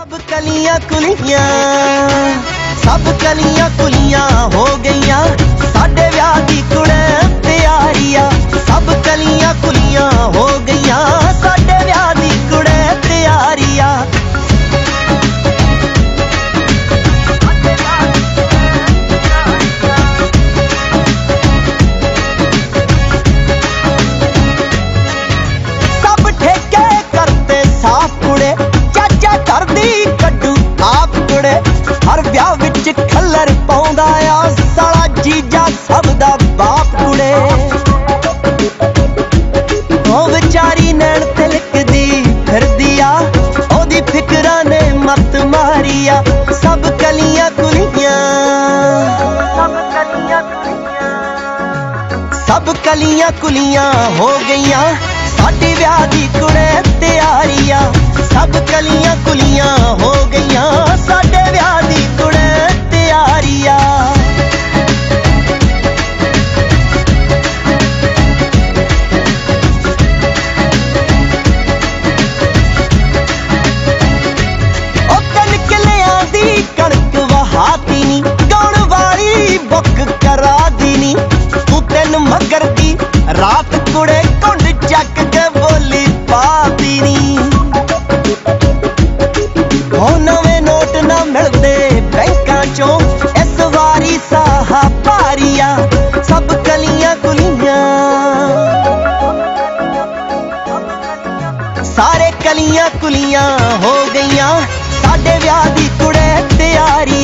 ਸਭ ਕਲੀਆਂ ਕੁਲੀਆਂ ਸਭ ਕਲੀਆਂ ਕੁਲੀਆਂ ਹੋ ਗਈਆਂ। ਸਾਡੇ ਵਿਆਹ ਦੀ ਹਰ ਵਿਆਹ ਵਿੱਚ ਖੱਲਰ ਪਾਉਂਦਾ ਆ ਸਾਲਾ ਜੀਜਾ ਸਭ ਦਾ ਬਾਪ ਕੁੜੇ ਉਹ ਵਿਚਾਰੀ ਨੈਣ ਤਿਲਕਦੀ ਫਿਰਦੀ ਆ ਉਹਦੀ ਫਿਕਰਾਂ ਨੇ ਮਤ ਮਾਰੀ ਆ ਸਭ ਕਲੀਆਂ ਕੁਲੀਆਂ। ਸਭ ਕਲੀਆਂ ਕੁਲੀਆਂ। ਸਭ ਕਲੀਆਂ ਕੁਲੀਆਂ ਹੋ ਗਈਆਂ ਸਾਡੇ ਵਿਆਹ ਦੀ ਕੁੜੇ ਤਿਆਰੀਆਂ ਸਭ ਕਲੀਆਂ ਕੁਲੀਆਂ ਰਾਤ ਕੁੜੇ ਕੁੰਡ ਚੱਕ ਕੇ ਬੋਲੀ ਪਾਤੀ ਨੀ। ਉਹ ਨਵੇਂ ਨੋਟ ਨਾ ਮਿਲਦੇ ਬੈਂਕਾਂ ਚੋਂ। ਇਸ ਵਾਰੀ ਸਾਹਾ ਭਾਰੀਆ, ਸਭ ਕਲੀਆਂ ਕੁਲੀਆਂ ਸਾਰੇ ਕਲੀਆਂ ਕੁਲੀਆਂ ਹੋ ਗਈਆਂ। ਸਾਡੇ ਵਿਆਹ ਦੀ ਕੁੜੇ ਤਿਆਰੀ